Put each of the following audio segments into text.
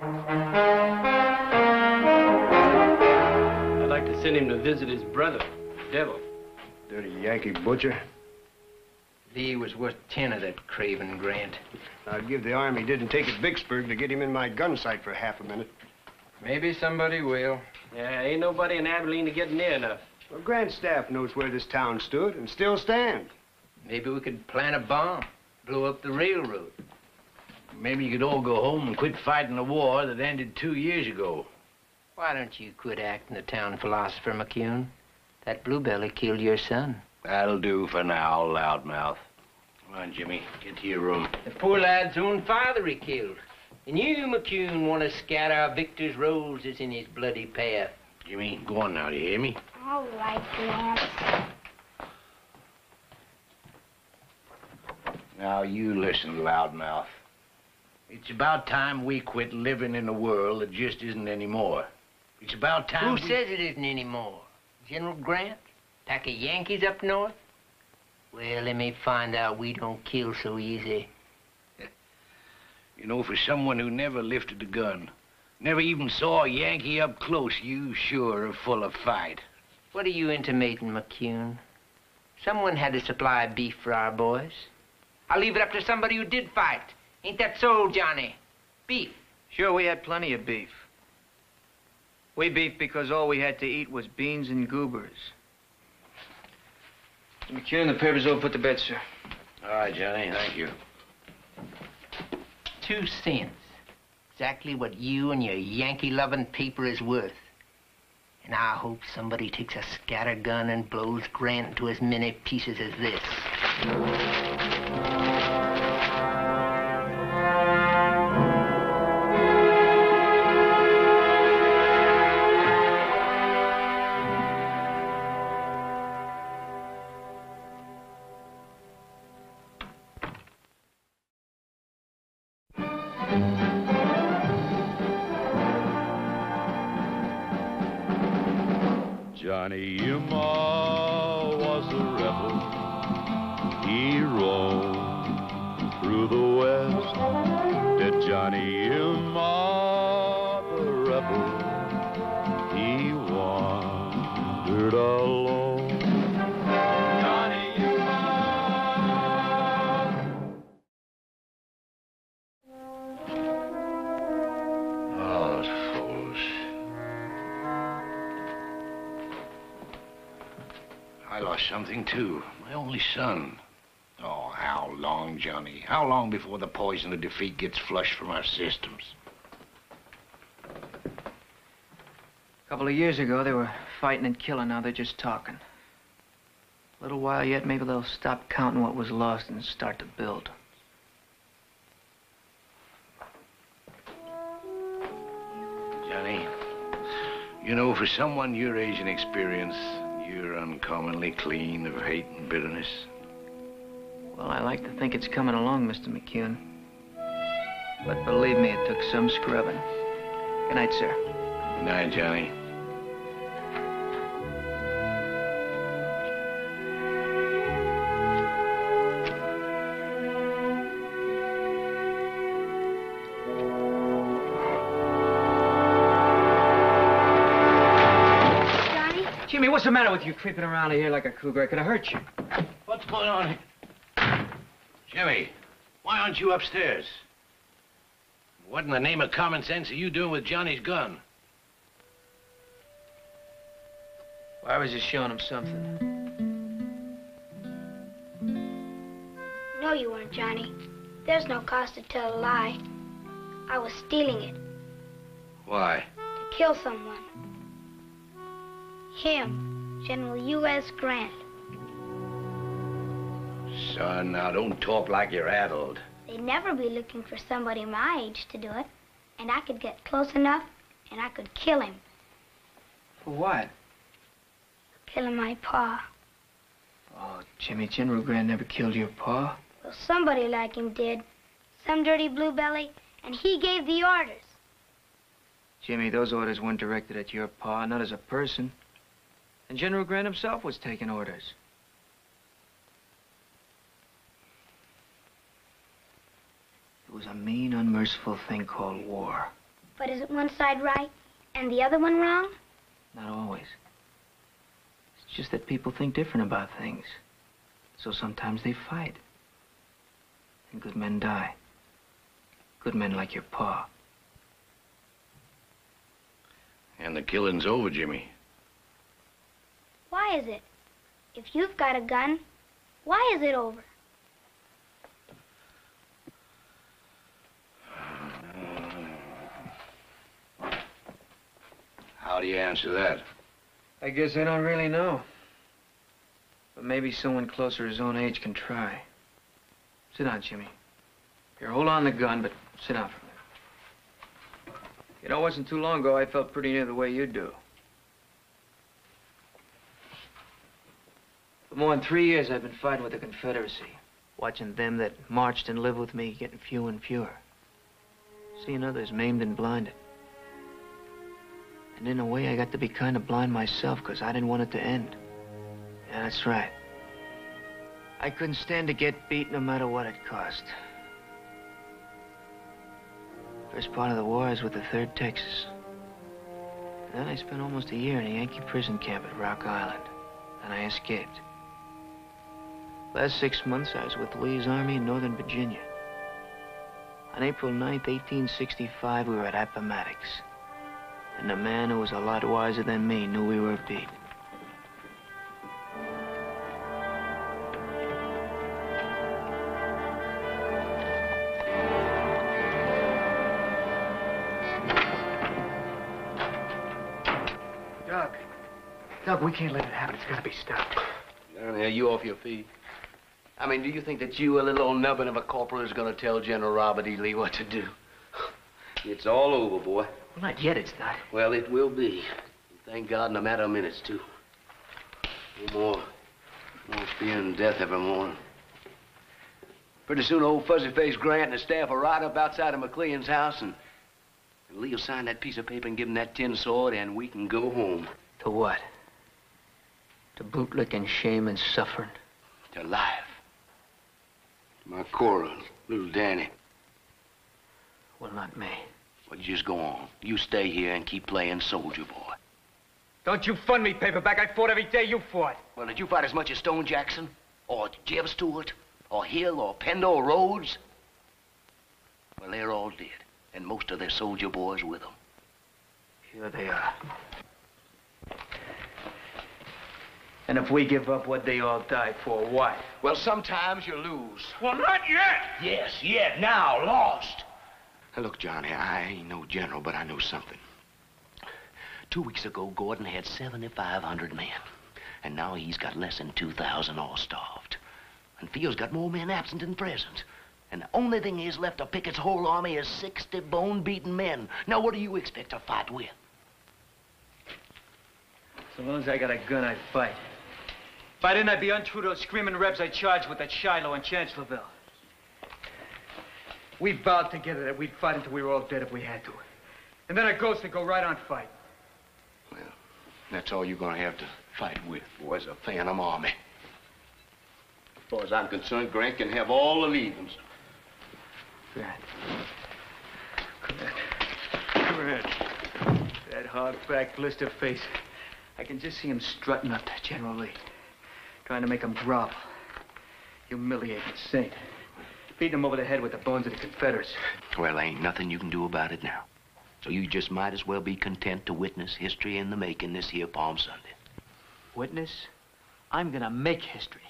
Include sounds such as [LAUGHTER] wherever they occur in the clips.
I'd like to send him to visit his brother, Devil. Dirty Yankee butcher. Lee was worth ten of that Craven Grant. I'd give the army didn't take at Vicksburg to get him in my gun sight for half a minute. Maybe somebody will. Yeah, ain't nobody in Abilene to get near enough. Well, Grant's staff knows where this town stood and still stands. Maybe we could plant a bomb, blow up the railroad. Maybe you could all go home and quit fighting the war that ended two years ago. Why don't you quit acting the town philosopher, McCune? That bluebelly killed your son. That'll do for now, loudmouth. Come on, Jimmy. Get to your room. The poor lad's own father he killed. And you, McCune, want to scatter Victor's roses in his bloody path. Jimmy, go on now, do you hear me? All right, Gramps. Now, you listen, loudmouth. It's about time we quit living in a world that just isn't anymore. It's about time Who we... says it isn't anymore? General Grant? Pack of Yankees up north? Well, let me find out we don't kill so easy. [LAUGHS] You know, for someone who never lifted a gun, never even saw a Yankee up close, you sure are full of fight. What are you intimating, McCune? Someone had to supply beef for our boys. I'll leave it up to somebody who did fight. Ain't that so, Johnny? Beef. Sure, we had plenty of beef. We beefed because all we had to eat was beans and goobers. McCune, the paper's all put to bed, sir. All right, Johnny, thank you. Two cents. Exactly what you and your Yankee-loving paper is worth. And I hope somebody takes a scatter gun and blows Grant into as many pieces as this. Too. My only son. Oh, how long, Johnny? How long before the poison of defeat gets flushed from our systems? A couple of years ago, they were fighting and killing. Now they're just talking. A little while yet, maybe they'll stop counting what was lost and start to build. Johnny, you know, for someone your age and experience, you're uncommonly clean of hate and bitterness. Well, I like to think it's coming along, Mr. McCune. But believe me, it took some scrubbing. Good night, sir. Good night, Johnny. Johnny? The matter with you creeping around here like a cougar? I could have hurt you. What's going on here? Jimmy, why aren't you upstairs? What in the name of common sense are you doing with Johnny's gun? Why was just showing him something? No, you weren't, Johnny. There's no cause to tell a lie. I was stealing it Why? to kill someone. Him, General U.S. Grant. Son, now don't talk like you're addled. They'd never be looking for somebody my age to do it. And I could get close enough, and I could kill him. For what? Killing my pa. Oh, Jimmy, General Grant never killed your pa. Well, somebody like him did. Some dirty bluebelly, and he gave the orders. Jimmy, those orders weren't directed at your pa, not as a person. And General Grant himself was taking orders. It was a mean, unmerciful thing called war. But isn't one side right and the other one wrong? Not always. It's just that people think different about things. So sometimes they fight. And good men die. Good men like your pa. And the killing's over, Jimmy. Why is it? If you've got a gun, why is it over? How do you answer that? I guess I don't really know. But maybe someone closer his own age can try. Sit down, Jimmy. Here, hold on the gun, but sit down for a minute. You know, it wasn't too long ago I felt pretty near the way you do. More than three years, I've been fighting with the Confederacy. Watching them that marched and lived with me getting fewer and fewer. Seeing others maimed and blinded. And in a way, I got to be kind of blind myself because I didn't want it to end. Yeah, that's right. I couldn't stand to get beat no matter what it cost. First part of the war, I was with the 3rd Texas. And then I spent almost a year in a Yankee prison camp at Rock Island. And I escaped. Last six months, I was with Lee's Army in Northern Virginia. On April 9th, 1865, we were at Appomattox. And the man who was a lot wiser than me knew we were beat. Doug. Doug, we can't let it happen. It's got to be stopped. Down there, you off your feet. I mean, do you think that you, a little old nubbin of a corporal, is going to tell General Robert E. Lee what to do? [LAUGHS] It's all over, boy. Well, not yet, it's not. Well, it will be. Thank God in a matter of minutes, too. No more, no more fear and death every morning. Pretty soon, old fuzzy-faced Grant and his staff will ride up outside of McLean's house, and, and Lee will sign that piece of paper and give him that tin sword, and we can go home To what? To bootlicking shame and suffering. to life. My Cora, little Danny. Well, not me. Well, just go on. You stay here and keep playing soldier boy. Don't you fund me, paperback. I fought every day you fought. Well, did you fight as much as Stone Jackson? Or Jeb Stuart? Or Hill? Or Pender? Or Rodes? Well, they're all dead. And most of their soldier boys with them. Here they are. And if we give up what they all died for, what? Well, sometimes you lose. Well, not yet. Yes, yet, now, lost. Now, look, Johnny, I ain't no general, but I know something. Two weeks ago, Gordon had 7,500 men. And now he's got less than 2,000 all starved. And Field's got more men absent than present. And the only thing he's left of Pickett's whole army is 60 bone-beaten men. Now, what do you expect to fight with? So long as I got a gun, I'd fight. If I didn't, I'd be untrue to those screaming rebs I charged with at Shiloh and Chancellorsville. We vowed together that we'd fight until we were all dead if we had to. And then our ghosts would go right on fighting. Well, that's all you're gonna have to fight with, boys, a phantom army. As far as I'm concerned, Grant can have all the leavings. Grant. Grant. Grant. That hard-back blister face. I can just see him strutting up to General Lee. Trying to make him grovel. Humiliating saint. Beating him over the head with the bones of the Confederates. Well, ain't nothing you can do about it now. So you just might as well be content to witness history in the making this here Palm Sunday. Witness, I'm gonna make history.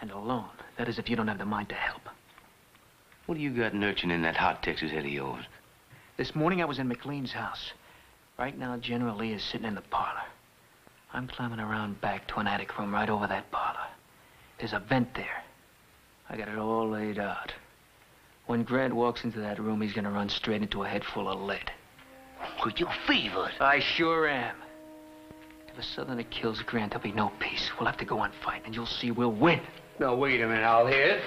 And alone. That is if you don't have the mind to help. What do you got nurturing in that hot Texas head of yours? This morning I was in McLean's house. Right now, General Lee is sitting in the parlor. I'm climbing around back to an attic room right over that parlor. There's a vent there. I got it all laid out. When Grant walks into that room, he's gonna run straight into a head full of lead. Well, you're fevered. I sure am. If a Southerner kills Grant, there'll be no peace. We'll have to go on fighting, and you'll see we'll win. Now, wait a minute, I'll hear it.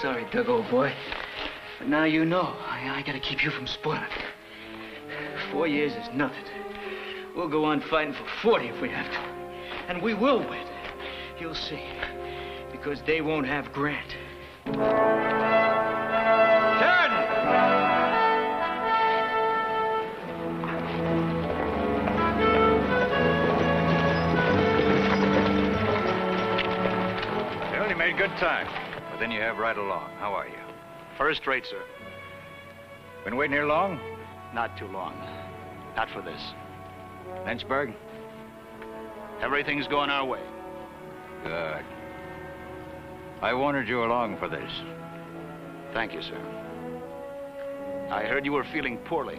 Sorry, Doug, old boy. But now you know. I, I gotta keep you from spoiling. it. Four years is nothing. We'll go on fighting for 40 if we have to. And we will win. You'll see. Because they won't have Grant. You made good time. But then you have right along. How are you? First rate, sir. Been waiting here long? Not too long. Not for this. Lynchburg? Everything's going our way. Good. I wanted you along for this. Thank you, sir. I heard you were feeling poorly.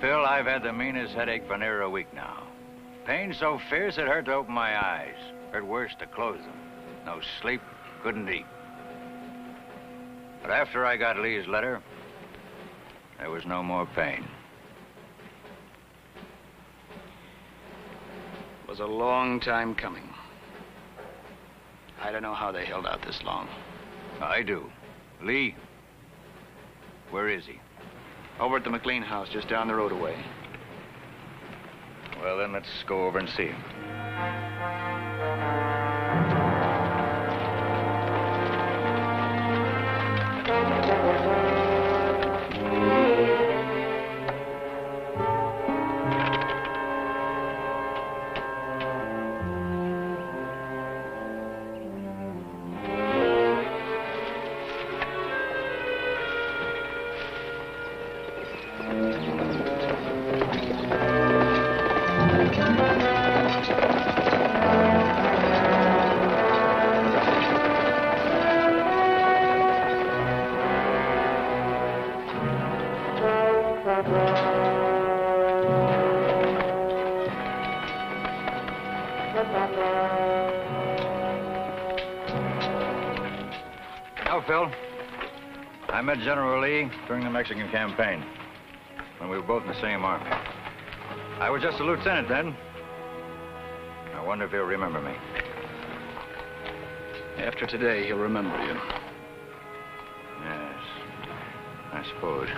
Phil, I've had the meanest headache for near a week now. Pain so fierce it hurt to open my eyes. Hurt worse to close them. No sleep, couldn't eat. But after I got Lee's letter, there was no more pain. It was a long time coming. I don't know how they held out this long. I do. Lee, where is he? Over at the McLean house, just down the road away. Well, then let's go over and see him. Met General Lee during the Mexican campaign when we were both in the same army. I was just a lieutenant then. I wonder if he'll remember me. After today, he'll remember you. Yes, I suppose.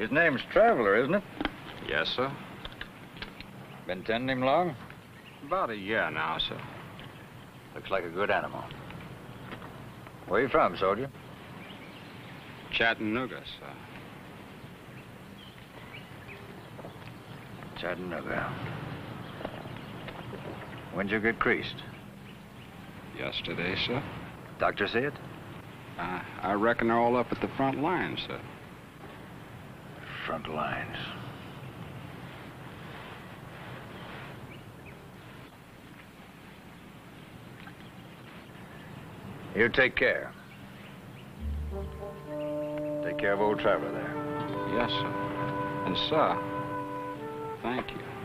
His name's Traveler, isn't it? Yes, sir. Been tending him long? About a year now, sir. Looks like a good animal. Where you from, soldier? Chattanooga, sir. Chattanooga. When'd you get creased? Yesterday, sir. Doctor see it? I, I reckon they're all up at the front line, sir. Front lines. You take care. Take care of old Traveler there. Yes, sir. And, sir, thank you.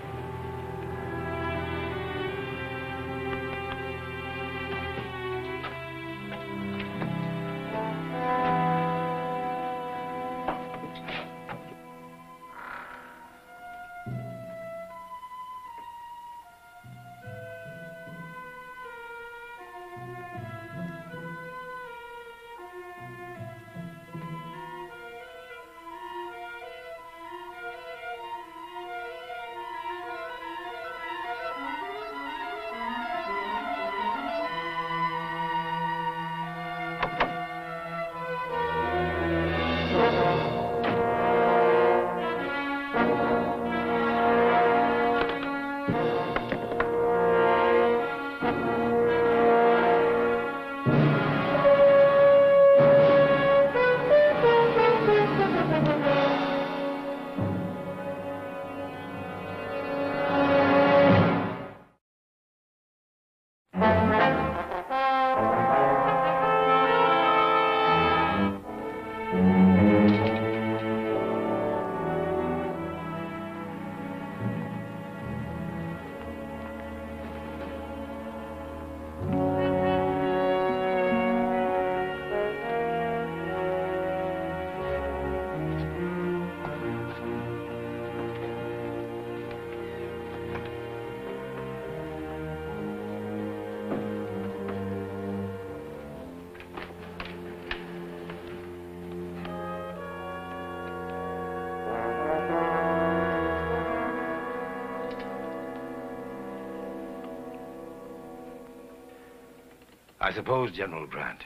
I suppose, General Grant,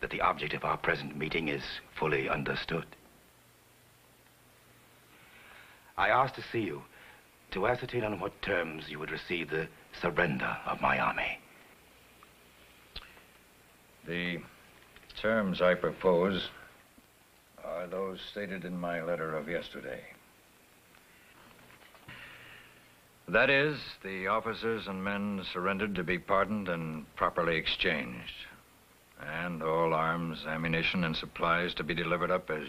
that the object of our present meeting is fully understood. I asked to see you to ascertain on what terms you would receive the surrender of my army. The terms I propose are those stated in my letter of yesterday. That is, the officers and men surrendered to be pardoned and properly exchanged. And all arms, ammunition, and supplies to be delivered up as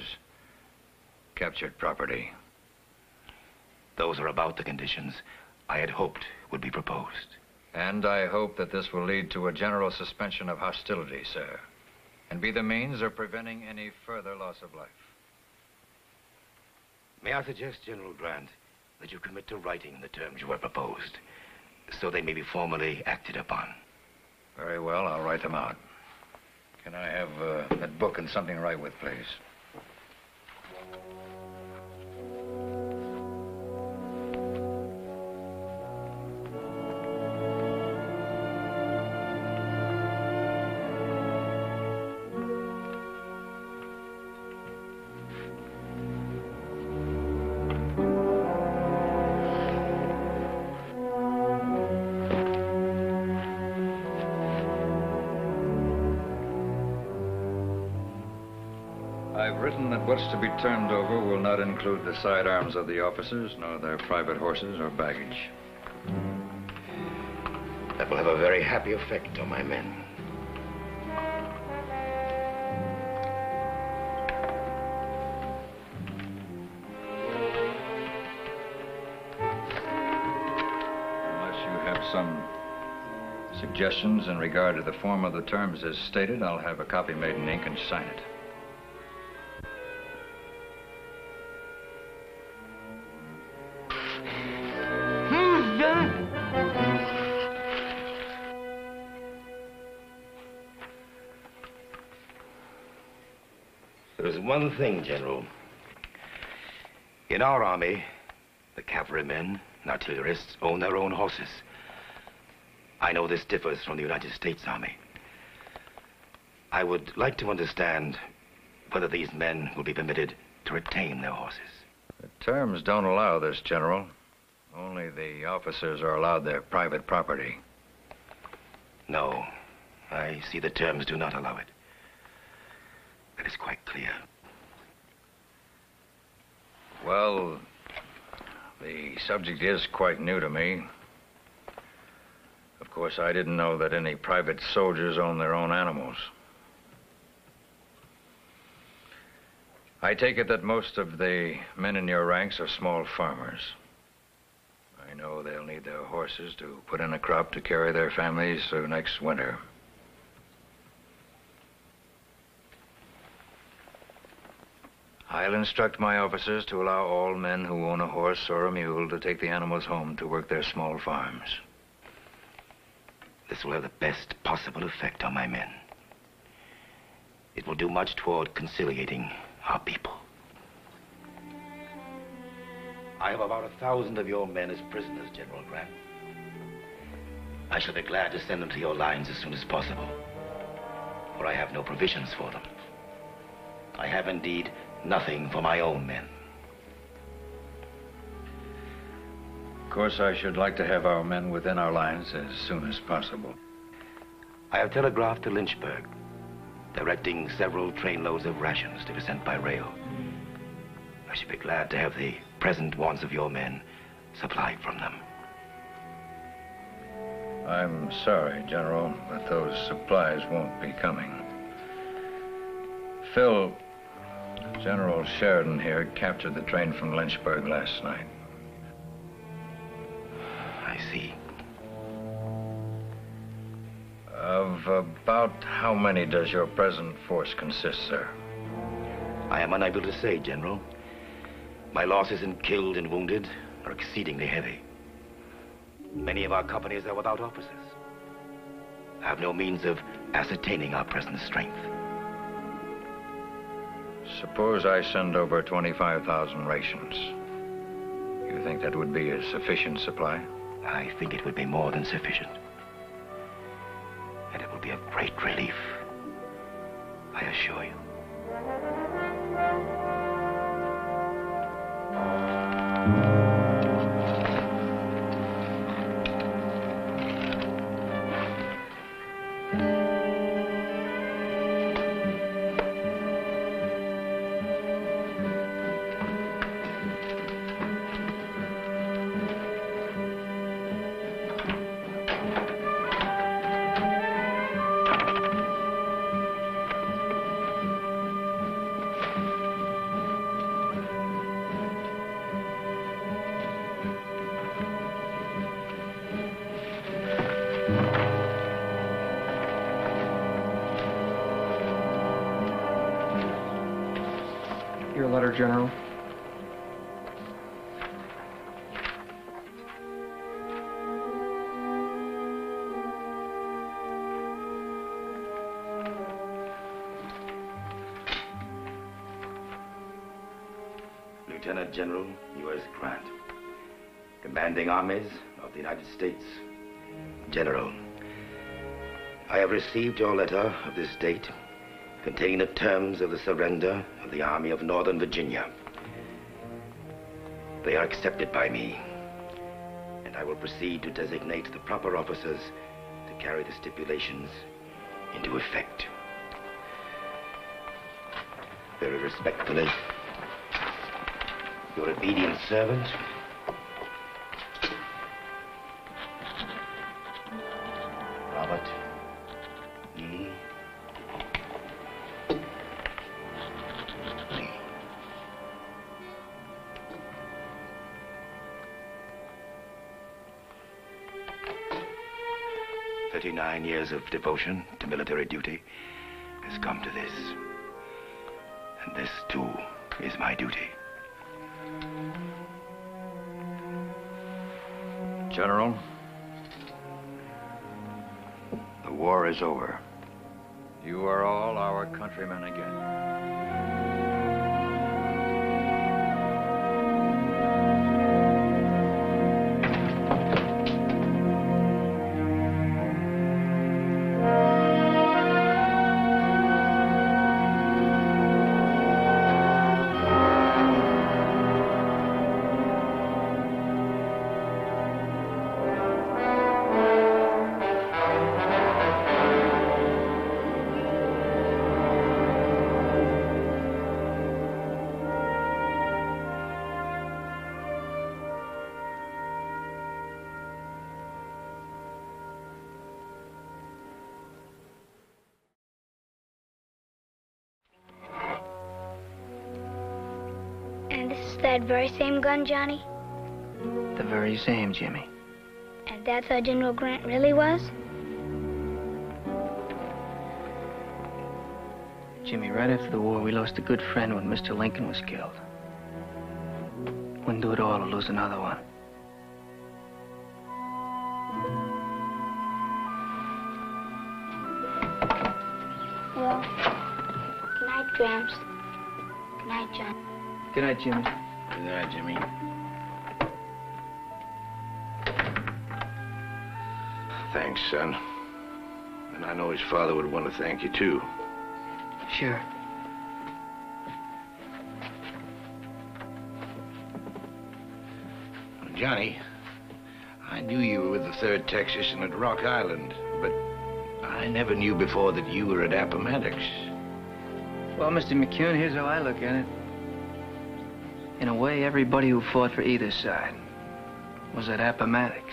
captured property. Those are about the conditions I had hoped would be proposed. And I hope that this will lead to a general suspension of hostility, sir, and be the means of preventing any further loss of life. May I suggest, General Grant, that you commit to writing the terms you have proposed, so they may be formally acted upon. Very well, I'll write them out. Can I have uh, that book and something to write with, please? Written that what's to be turned over will not include the sidearms of the officers, nor their private horses or baggage. That will have a very happy effect on my men. Unless you have some suggestions in regard to the form of the terms as stated, I'll have a copy made in ink and sign it. One thing, General. In our army, the cavalrymen and artillerists own their own horses. I know this differs from the United States Army. I would like to understand whether these men will be permitted to retain their horses. The terms don't allow this, General. Only the officers are allowed their private property. No, I see the terms do not allow it. That is quite clear. Well, the subject is quite new to me. Of course, I didn't know that any private soldiers own their own animals. I take it that most of the men in your ranks are small farmers. I know they'll need their horses to put in a crop to carry their families through next winter. I'll instruct my officers to allow all men who own a horse or a mule to take the animals home to work their small farms. This will have the best possible effect on my men. It will do much toward conciliating our people. I have about a thousand of your men as prisoners, General Grant. I shall be glad to send them to your lines as soon as possible, for I have no provisions for them. I have indeed nothing for my own men. Of course, I should like to have our men within our lines as soon as possible. I have telegraphed to Lynchburg, directing several trainloads of rations to be sent by rail. I should be glad to have the present wants of your men supplied from them. I'm sorry, General, but those supplies won't be coming. Phil, General Sheridan here captured the train from Lynchburg last night. I see. Of about how many does your present force consist, sir? I am unable to say, General. My losses in killed and wounded are exceedingly heavy. Many of our companies are without officers. I have no means of ascertaining our present strength. Suppose I send over 25,000 rations. You think that would be a sufficient supply? I think it would be more than sufficient. And it will be a great relief. I assure you. General. Lieutenant General U.S. Grant, commanding armies of the United States. General, I have received your letter of this date containing the terms of the surrender of the Army of Northern Virginia. They are accepted by me, and I will proceed to designate the proper officers to carry the stipulations into effect. Very respectfully, your obedient servant, years of devotion to military duty has come to this. And this, too, is my duty. General, the war is over. You are all our countrymen again. That very same gun, Johnny? The very same, Jimmy. And that's how General Grant really was? Jimmy, right after the war, we lost a good friend when Mr. Lincoln was killed. Wouldn't do it all to lose another one. Well, good night, Gramps. Good night, John. Good night, Jimmy. Good night, Jimmy. Thanks, son. And I know his father would want to thank you, too. Sure. Johnny, I knew you were with the 3rd Texas and at Rock Island, but I never knew before that you were at Appomattox. Well, Mr. McCune, here's how I look at it. In a way, everybody who fought for either side was at Appomattox.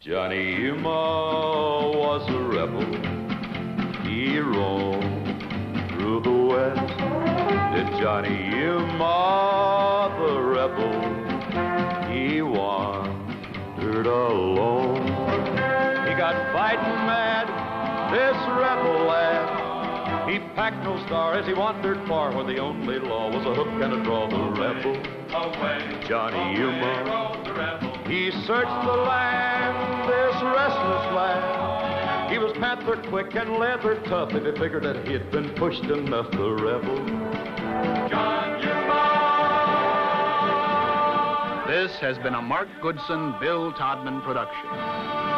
Johnny Yuma was a rebel. He roamed through the West. Did Johnny Yuma, the rebel, alone. He got fighting mad, this rebel lad. He packed no star as he wandered far, where the only law was a hook and a draw. The rebel, Johnny Yuma, he searched the land, this restless lad. He was panther quick and leather tough if he figured that he'd been pushed enough to rebel. John This has been a Mark Goodson, Bill Todman production.